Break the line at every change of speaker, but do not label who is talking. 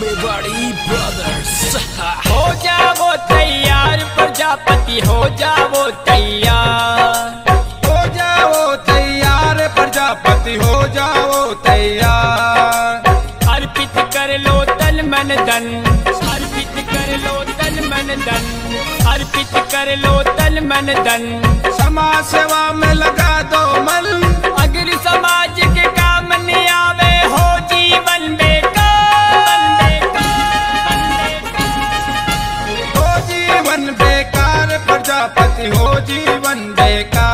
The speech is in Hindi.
मेवाड़ी ब्रदर्स हो जाओ तैयार प्रजापति हो जाओ तैयार।
हो जाओ तैयार प्रजापति हो जाओ तैयार।
अर्पित कर लो तन मन धन। अर्पित कर लो तन मन धन। अर्पित कर लो तन मन धन।
समाज सेवा में लगा प्रजापति हो जीवन बेकार